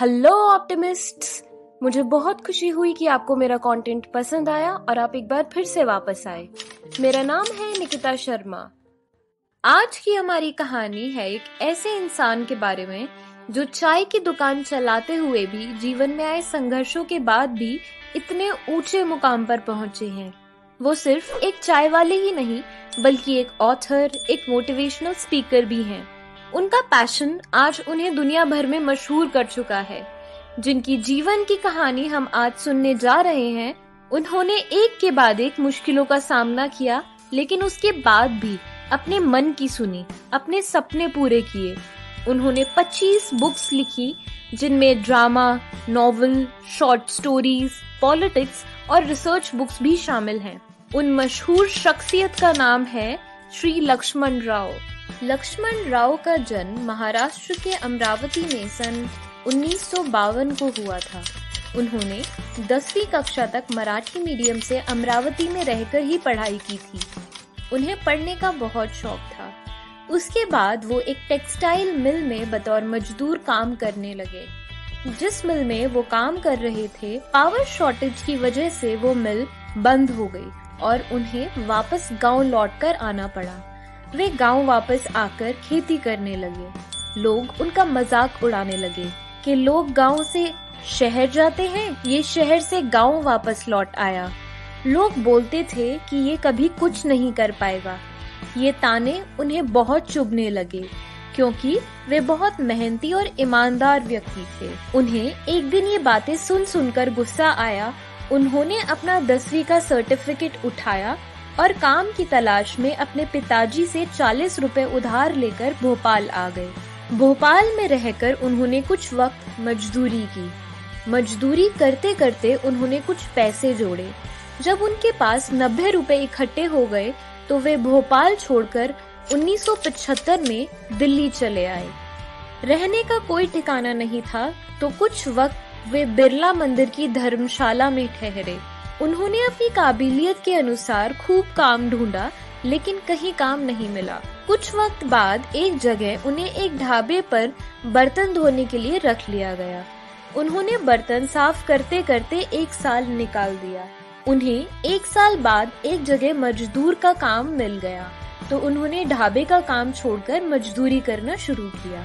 Hello ऑप्टिमिस्ट्स मुझे बहुत खुशी हुई कि आपको मेरा कंटेंट पसंद आया और आप एक बार फिर से वापस आए। मेरा नाम है निकिता शर्मा। आज की हमारी कहानी है एक ऐसे इंसान के बारे में, जो चाय की दुकान चलाते हुए भी जीवन में आए संघर्षों के बाद भी इतने ऊँचे मुकाम पर पहुँचे हैं। वो सिर्फ़ एक चाय वाले ही नहीं, बल्कि एक ऑथर एक मोटिवेशनल स्पीकर भी हैं। उनका पैशन आज उन्हें दुनिया भर में मशहूर कर चुका है। जिनकी जीवन की कहानी हम आज सुनने जा रहे हैं, उन्होंने एक के बाद एक मुश्किलों का सामना किया, लेकिन उसके बाद भी अपने मन की सुनी, अपने सपने पूरे किए। उन्होंने 25 बुक्स लिखी, जिनमें drama novel short stories politics और रिसर्च बुक्स भी शामिल हैं। उन मशहूर शख्सियत का नाम है श्री लक्ष्मण राव। लक्ष्मण राव का जन्म महाराष्ट्र के अमरावती में सन उन्नीस सौ बावन को हुआ था। उन्होंने दसवीं कक्षा तक मराठी मीडियम से अमरावती में रहकर ही पढ़ाई की थी। उन्हें पढ़ने का बहुत शौक था। उसके बाद वो एक टेक्सटाइल मिल में बतौर मजदूर काम करने लगे। जिस मिल में वो काम कर रहे थे, पावर शॉर्टेज की वजह से वो मिल बंद हो गई और उन्हें वापस गाँव लौटकर आना पड़ा। वे गाँव वापस आकर खेती करने लगे। लोग उनका मज़ाक उड़ाने लगे कि लोग गाँव से शहर जाते हैं, ये शहर से गाँव वापस लौट आया। लोग बोलते थे कि ये कभी कुछ नहीं कर पाएगा। ये ताने उन्हें बहुत चुभने लगे, क्योंकि वे बहुत मेहनती और ईमानदार व्यक्ति थे। उन्हें एक दिन ये बातें सुन सुनकर गुस्सा आया। उन्होंने अपना दसवीं का सर्टिफिकेट उठाया और काम की तलाश में अपने पिताजी से चालीस रुपए उधार लेकर भोपाल आ गए। भोपाल में रहकर उन्होंने कुछ वक्त मजदूरी की। मजदूरी करते करते उन्होंने कुछ पैसे जोड़े। जब उनके पास नब्बे रुपए इकट्ठे हो गए तो वे भोपाल छोड़कर 1975 में दिल्ली चले आए। रहने का कोई ठिकाना नहीं था तो कुछ वक्त वे बिरला मंदिर की धर्मशाला में ठहरे। उन्होंने अपनी काबिलियत के अनुसार खूब काम ढूंढा, लेकिन कहीं काम नहीं मिला। कुछ वक्त बाद एक जगह उन्हें एक ढाबे पर बर्तन धोने के लिए रख लिया गया। उन्होंने बर्तन साफ़ करते करते एक साल निकाल दिया। उन्हें एक साल बाद एक जगह मजदूर का काम मिल गया तो उन्होंने ढाबे का काम छोड़कर मजदूरी करना शुरू किया।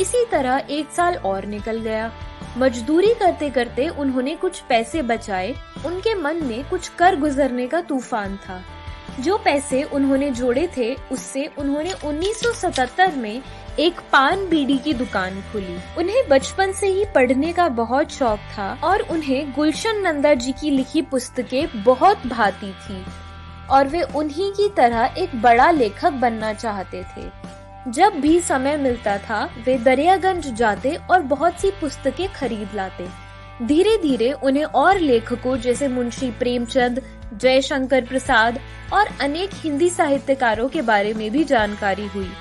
इसी तरह एक साल और निकल गया। मजदूरी करते करते उन्होंने कुछ पैसे बचाए उनके मन में कुछ कर गुजरने का तूफ़ान था। जो पैसे उन्होंने जोड़े थे, उससे उन्होंने 1977 में एक पान बीड़ी की दुकान खोली। उन्हें बचपन से ही पढ़ने का बहुत शौक था और उन्हें गुलशन नंदा जी की लिखी पुस्तकें बहुत भाती थी और वे उन्हीं की तरह एक बड़ा लेखक बनना चाहते थे। जब भी समय मिलता था, वे दरियागंज जाते और बहुत सी पुस्तकें खरीद लाते। धीरे धीरे उन्हें और लेखकों जैसे मुंशी प्रेमचंद, जयशंकर प्रसाद और अनेक हिंदी साहित्यकारों के बारे में भी जानकारी हुई।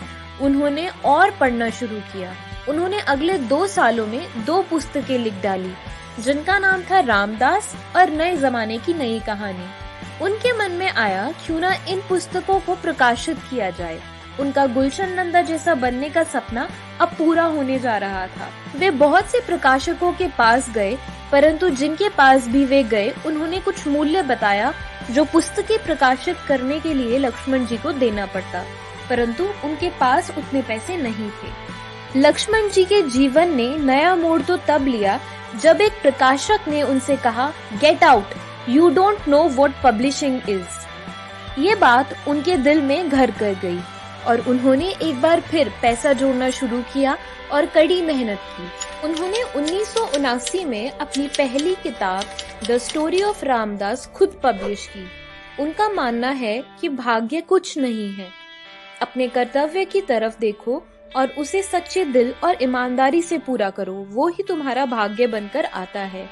उन्होंने और पढ़ना शुरू किया। उन्होंने अगले दो सालों में दो पुस्तकें लिख डाली, जिनका नाम था रामदास और नए जमाने की नई कहानी। उनके मन में आया, क्यों न इन पुस्तकों को प्रकाशित किया जाए। उनका गुलशन नंदा जैसा बनने का सपना अब पूरा होने जा रहा था। वे बहुत से प्रकाशकों के पास गए, परंतु जिनके पास भी वे गए, उन्होंने कुछ मूल्य बताया जो पुस्तकें प्रकाशित करने के लिए लक्ष्मण जी को देना पड़ता। परंतु उनके पास उतने पैसे नहीं थे। लक्ष्मण जी के जीवन ने नया मोड़ तो तब लिया जब एक प्रकाशक ने उनसे कहा get out you don't know what publishing is ये बात उनके दिल में घर कर गई। और उन्होंने एक बार फिर पैसा जोड़ना शुरू किया और कड़ी मेहनत की। उन्होंने उन्नीस सौ उनासी में अपनी पहली किताब द स्टोरी ऑफ़ रामदास खुद पब्लिश की। उनका मानना है कि भाग्य कुछ नहीं है। अपने कर्तव्य की तरफ़ देखो और उसे सच्चे दिल और ईमानदारी से पूरा करो, वो ही तुम्हारा भाग्य बनकर आता है।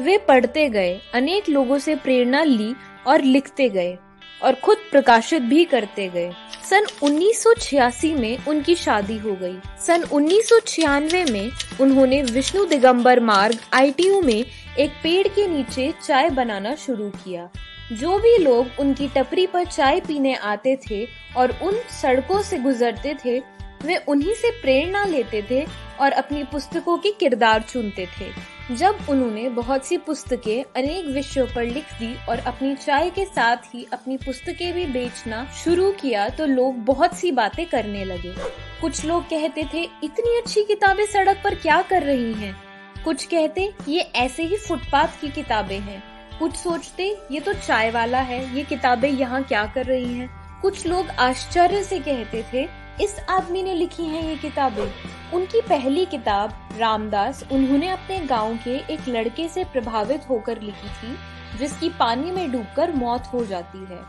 वे पढ़ते गए, अनेक लोगों से प्रेरणा ली और लिखते गए। और खुद प्रकाशित भी करते गए। सन 1986 में उनकी शादी हो गई। सन 1996 में उन्होंने विष्णु दिगंबर मार्ग, आईटीयू में एक पेड़ के नीचे चाय बनाना शुरू किया। जो भी लोग उनकी टपरी पर चाय पीने आते थे और उन सड़कों से गुजरते थे, वे उन्हीं से प्रेरणा लेते थे और अपनी पुस्तकों के किरदार चुनते थे। जब उन्होंने बहुत सी पुस्तकें अनेक विषयों पर लिख दी और अपनी चाय के साथ ही अपनी पुस्तकें भी बेचना शुरू किया तो लोग बहुत सी बातें करने लगे कुछ लोग कहते थे, इतनी अच्छी किताबें सड़क पर क्या कर रही हैं? कुछ कहते, ये ऐसे ही फुटपाथ की किताबें हैं कुछ सोचते, ये तो चाय वाला है, ये किताबें यहाँ क्या कर रही हैं? कुछ लोग आश्चर्य से कहते थे, इस आदमी ने लिखी हैं ये किताबें उनकी पहली किताब, रामदास, उन्होंने अपने गाँव के एक लड़के से प्रभावित होकर लिखी थी, जिसकी पानी में डूबकर मौत हो जाती है।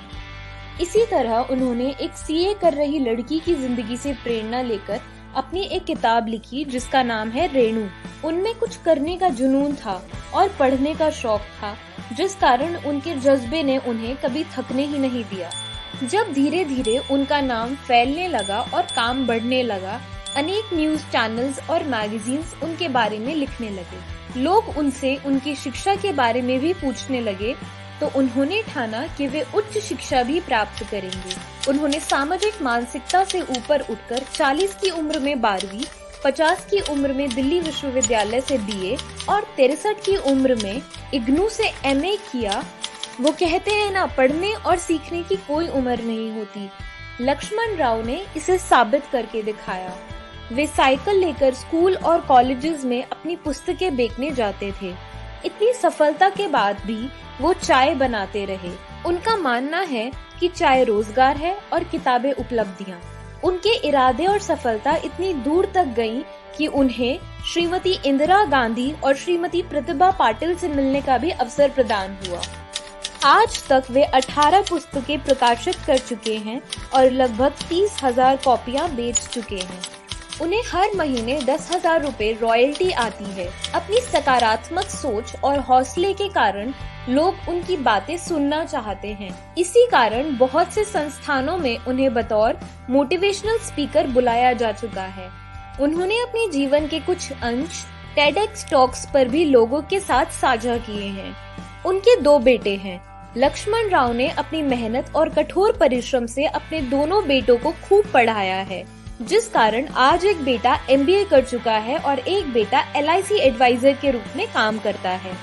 इसी तरह उन्होंने एक सीए कर रही लड़की की ज़िंदगी से प्रेरणा लेकर अपनी एक किताब लिखी, जिसका नाम है रेणु। उनमें कुछ करने का जुनून था और पढ़ने का शौक था, जिस कारण उनके जज्बे ने उन्हें कभी थकने ही नहीं दिया। जब धीरे धीरे उनका नाम फैलने लगा और काम बढ़ने लगा अनेक न्यूज़ चैनल्स और मैगजीन्स उनके बारे में लिखने लगे। लोग उनसे उनकी शिक्षा के बारे में भी पूछने लगे तो उन्होंने ठाना कि वे उच्च शिक्षा भी प्राप्त करेंगे। उन्होंने सामाजिक मानसिकता से ऊपर उठकर 40 की उम्र में बारहवीं, पचास की उम्र में दिल्ली विश्वविद्यालय से बीए और तिरसठ की उम्र में इग्नू से एमए किया। वो कहते हैं, ना, पढ़ने और सीखने की कोई उम्र नहीं होती। लक्ष्मण राव ने इसे साबित करके दिखाया। वे साइकिल लेकर स्कूल और कॉलेजेस में अपनी पुस्तकें बेचने जाते थे। इतनी सफलता के बाद भी वो चाय बनाते रहे। उनका मानना है कि चाय रोज़गार है और किताबें उपलब्धियाँ। उनके इरादे और सफलता इतनी दूर तक गई कि उन्हें श्रीमती इंदिरा गांधी और श्रीमती प्रतिभा पाटिल से मिलने का भी अवसर प्रदान हुआ। आज तक वे 18 पुस्तकें प्रकाशित कर चुके हैं और लगभग तीस हज़ार कॉपियाँ बेच चुके हैं। उन्हें हर महीने दस हज़ार रूपए रॉयल्टी आती है। अपनी सकारात्मक सोच और हौसले के कारण लोग उनकी बातें सुनना चाहते हैं। इसी कारण बहुत से संस्थानों में उन्हें बतौर मोटिवेशनल स्पीकर बुलाया जा चुका है। उन्होंने अपने जीवन के कुछ अंश टेडेक्स टॉक्स पर भी लोगों के साथ साझा किए हैं। उनके दो बेटे हैं। लक्ष्मण राव ने अपनी मेहनत और कठोर परिश्रम से अपने दोनों बेटों को खूब पढ़ाया है। जिस कारण आज एक बेटा एमबीए कर चुका है और एक बेटा एलआईसी एडवाइजर के रूप में काम करता है।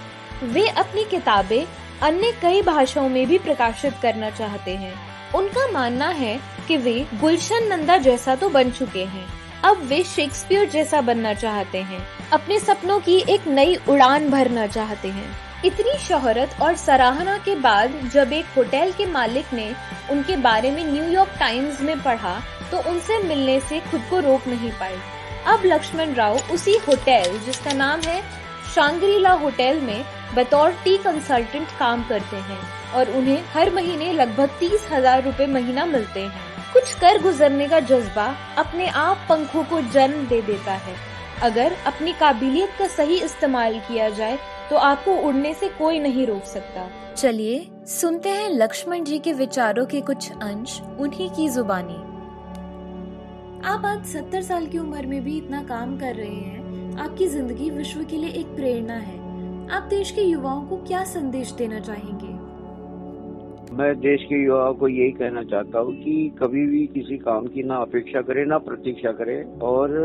वे अपनी किताबें अन्य कई भाषाओं में भी प्रकाशित करना चाहते हैं। उनका मानना है कि वे गुलशन नंदा जैसा तो बन चुके हैं। अब वे शेक्सपियर जैसा बनना चाहते हैं। अपने सपनों की एक नई उड़ान भरना चाहते हैं। इतनी शोहरत और सराहना के बाद जब एक होटल के मालिक ने उनके बारे में न्यूयॉर्क टाइम्स में पढ़ा तो उनसे मिलने से खुद को रोक नहीं पाए। अब लक्ष्मण राव उसी होटल, जिसका नाम है शांग्रीला होटल में बतौर टी कंसल्टेंट काम करते हैं और उन्हें हर महीने लगभग तीस हज़ार रूपए महीना मिलते हैं। कुछ कर गुजरने का जज्बा अपने आप पंखों को जन्म दे देता है। अगर अपनी काबिलियत का सही इस्तेमाल किया जाए तो आपको उड़ने से कोई नहीं रोक सकता। चलिए, सुनते हैं लक्ष्मण जी के विचारों के कुछ अंश, उन्हीं की जुबानी। आप आज सत्तर साल की उम्र में भी इतना काम कर रहे हैं। आपकी ज़िंदगी विश्व के लिए एक प्रेरणा है। आप देश के युवाओं को क्या संदेश देना चाहेंगे? मैं देश के युवाओं को यही कहना चाहता हूँ कि कभी भी किसी काम की ना अपेक्षा करे, ना प्रतीक्षा करे और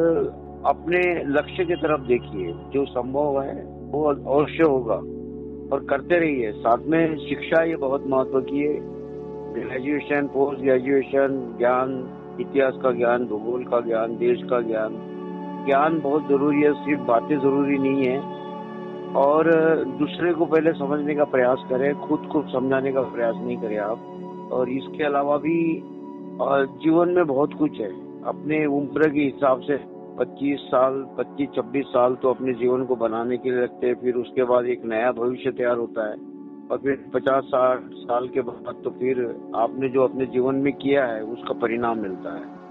अपने लक्ष्य की तरफ़ देखिए। जो संभव है, वो अवश्य होगा और करते रहिए। साथ में शिक्षा ये बहुत महत्व की है। ग्रेजुएशन पोस्ट ग्रेजुएशन ज्ञान इतिहास का ज्ञान, भूगोल का ज्ञान, देश का ज्ञान। ज्ञान बहुत ज़रूरी है सिर्फ़ बातें ज़रूरी नहीं है। और, दूसरे को पहले समझने का प्रयास करें, खुद को समझाने का प्रयास नहीं करें आप। और इसके अलावा भी जीवन में बहुत कुछ है। अपने उम्र के हिसाब से 25 साल 25-26 साल तो अपने जीवन को बनाने के लिए लगते हैं, फिर उसके बाद एक नया भविष्य तैयार होता है। और फिर पचास साठ साल के बाद तो फिर आपने जो अपने जीवन में किया है, उसका परिणाम मिलता है।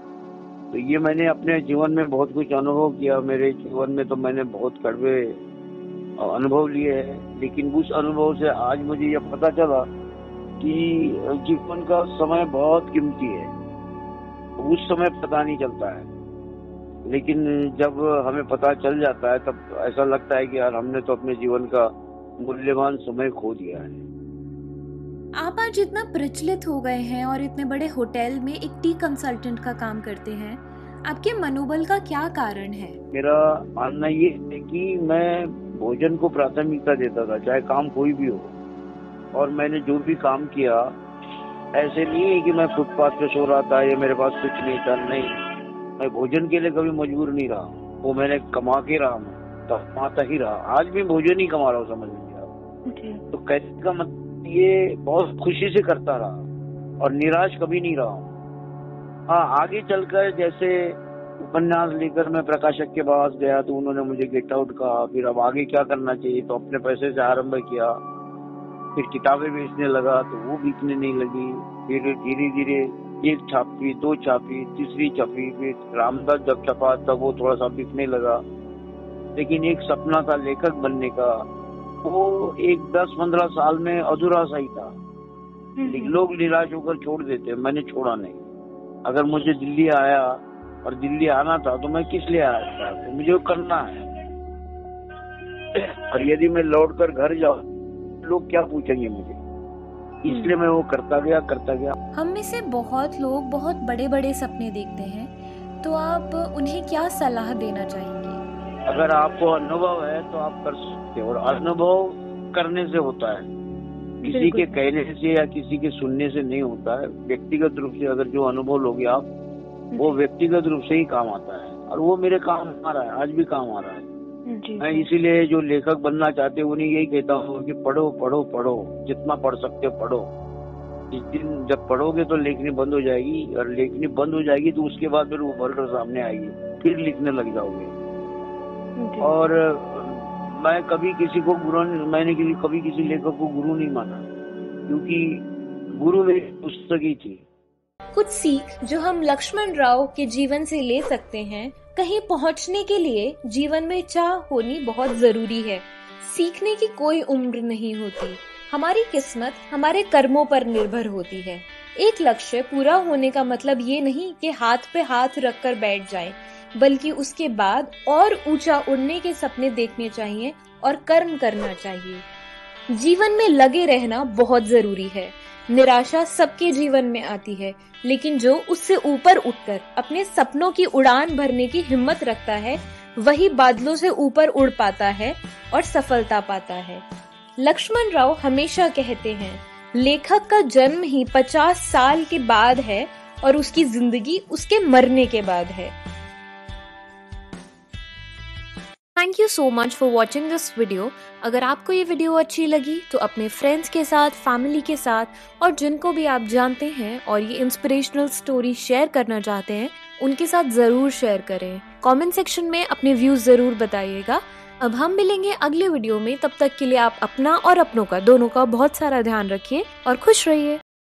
तो ये मैंने अपने जीवन में बहुत कुछ अनुभव किया। मेरे जीवन में तो मैंने बहुत कड़वे अनुभव लिए हैं, लेकिन उस अनुभव से आज मुझे यह पता चला कि जीवन का समय बहुत कीमती है। उस समय पता नहीं चलता है। लेकिन जब हमें पता चल जाता है, तब ऐसा लगता है कि यार, हमने तो अपने जीवन का मूल्यवान समय खो दिया है। आप आज इतना प्रचलित हो गए हैं और इतने बड़े होटल में एक टी कंसल्टेंट का काम करते हैं। आपके मनोबल का क्या कारण है? मेरा मानना ये है कि मैं भोजन को प्राथमिकता देता था चाहे काम कोई भी हो। और मैंने जो भी काम किया ऐसे नहीं है कि मैं फुटपाथ पे सो रहा था या मेरे पास कुछ नहीं था नहीं। मैं भोजन के लिए कभी मजबूर नहीं रहा। वो मैंने कमा के रहा मैं तो कमाता ही रहा। आज भी भोजन ही कमा रहा हूँ समझ लीजिए आप। तो कहने का मतलब ये बहुत खुशी से करता रहा और निराश कभी नहीं रहा हूँ। हाँ आगे चलकर जैसे उपन्यास लेकर मैं प्रकाशक के पास गया तो उन्होंने मुझे गेट आउट कहा फिर अब आगे क्या करना चाहिए? तो अपने पैसे से आरंभ किया। फिर किताबें बेचने लगा तो वो बिकने नहीं लगी। फिर धीरे धीरे एक छापी दो छापी तीसरी छापी फिर रामदास जब छपा तब वो थोड़ा सा बिकने लगा। लेकिन एक सपना था लेखक बनने का। वो एक दस पंद्रह साल में अधूरा सा ही था। हम्म। लोग निराश होकर छोड़ देते मैंने छोड़ा नहीं। अगर मुझे दिल्ली आया और दिल्ली आना था तो मैं किस लिए आया था? तो मुझे करना है। और यदि मैं लौट कर घर जाऊँ लोग क्या पूछेंगे मुझे? इसलिए मैं वो करता गया करता गया। हम में से बहुत लोग बहुत बड़े बड़े सपने देखते हैं। तो आप उन्हें क्या सलाह देना चाहेंगे? अगर आपको अनुभव है तो आप कर सकते हो। और अनुभव करने से होता है। किसी के कहने से या किसी के सुनने से नहीं होता है। व्यक्तिगत रूप से अगर जो अनुभव लोगे आप वो व्यक्तिगत रूप से ही काम आता है। और वो मेरे काम आ रहा है आज भी काम आ रहा है। मैं इसीलिए जो लेखक बनना चाहते हैं उन्हें यही कहता हूँ कि पढ़ो पढ़ो पढ़ो। जितना पढ़ सकते हो पढ़ो। जिस दिन जब पढ़ोगे तो लेखनी बंद हो जाएगी। और लेखनी बंद हो जाएगी तो उसके बाद फिर वो वर्ल्ड सामने आएगी। फिर लिखने लग जाओगे। और मैं कभी किसी को गुरु मैंने किसी कभी किसी लेखक को गुरु नहीं माना क्योंकि गुरु मेरी पुस्तक ही थी। कुछ सीख जो हम लक्ष्मण राव के जीवन से ले सकते हैं कहीं पहुँचने के लिए जीवन में चाह होनी बहुत ज़रूरी है। सीखने की कोई उम्र नहीं होती। हमारी किस्मत हमारे कर्मों पर निर्भर होती है। एक लक्ष्य पूरा होने का मतलब ये नहीं कि हाथ पे हाथ रखकर बैठ जाए। बल्कि उसके बाद और ऊँचा उड़ने के सपने देखने चाहिए और कर्म करना चाहिए। जीवन में लगे रहना बहुत ज़रूरी है। निराशा सबके जीवन में आती है, लेकिन जो उससे ऊपर उठकर अपने सपनों की उड़ान भरने की हिम्मत रखता है, वही बादलों से ऊपर उड़ पाता है और सफलता पाता है। लक्ष्मण राव हमेशा कहते हैं, लेखक का जन्म ही पचास साल के बाद है और उसकी ज़िंदगी उसके मरने के बाद है। Thank you so much for watching this video अगर आपको ये वीडियो अच्छी लगी तो अपने फ्रेंड्स के साथ फैमिली के साथ, और जिनको भी आप जानते हैं और ये इंस्पिरेशनल स्टोरी शेयर करना चाहते हैं, उनके साथ ज़रूर शेयर करें। कमेंट सेक्शन में अपने व्यूज़ ज़रूर बताइएगा। अब हम मिलेंगे अगले वीडियो में। तब तक के लिए आप अपना और अपनों का, दोनों का बहुत सारा ध्यान रखिए और खुश रहिए।